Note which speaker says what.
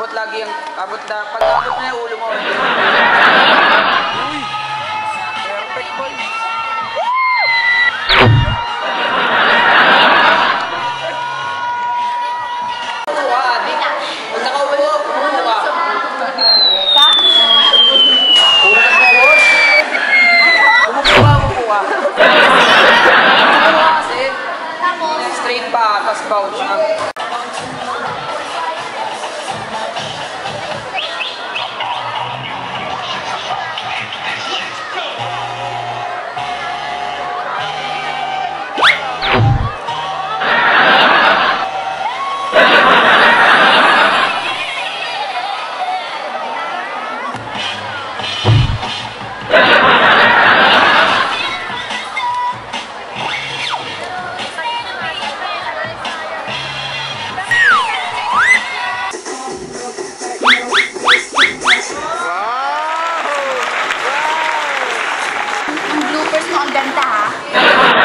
Speaker 1: abot lagi yung, abot na, pag abot na yung ulo mo. Perfect boy. Uwa, di na.
Speaker 2: Ang ganda ha.